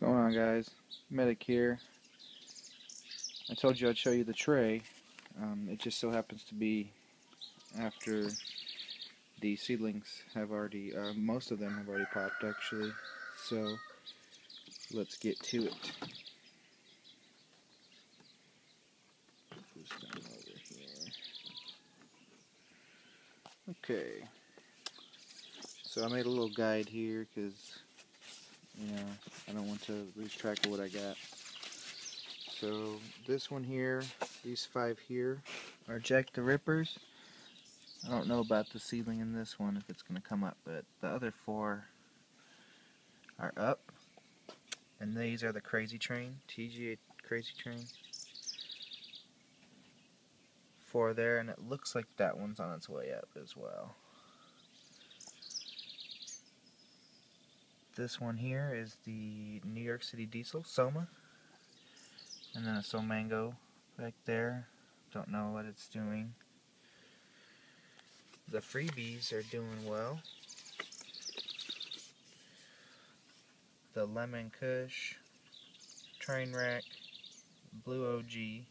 going on guys? Medic here. I told you I'd show you the tray. Um, it just so happens to be after the seedlings have already, uh, most of them have already popped actually. So let's get to it. Okay. So I made a little guide here because you know, I don't want to lose track of what I got. So this one here, these five here are Jack the Rippers. I don't know about the seedling in this one if it's going to come up, but the other four are up. And these are the Qrazy Train, TGA Qrazy Train. Four there, and it looks like that one's on its way up as well. This one here is the New York City Diesel, Soma. And then a Somango back there. Don't know what it's doing. The freebies are doing well. The Lemon Kush, Trainwreck, Blue OG,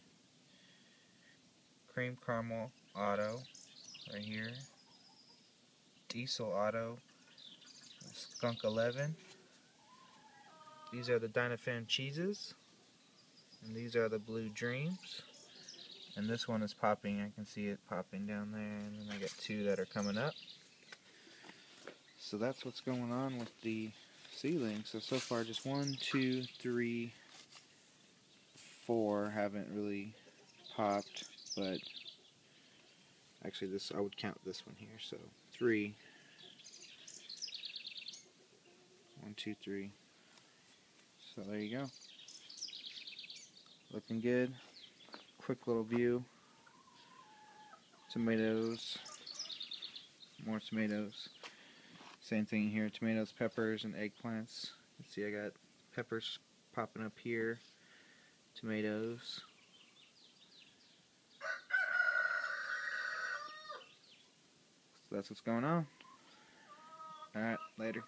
Cream Caramel Auto, right here. Diesel Auto, Skunk 11. These are the Dinafem cheeses. And these are the Blue Dreams. And this one is popping. I can see it popping down there. And then I got two that are coming up. So that's what's going on with the ceiling. So, so far just one, two, three, four haven't really popped. But actually this, I would count this one here. So three, One, two, three. So there you go. Looking good. Quick little view. Tomatoes. More tomatoes. Same thing here. Tomatoes, peppers, and eggplants. See, I got peppers popping up here. Tomatoes. So that's what's going on. Alright, later.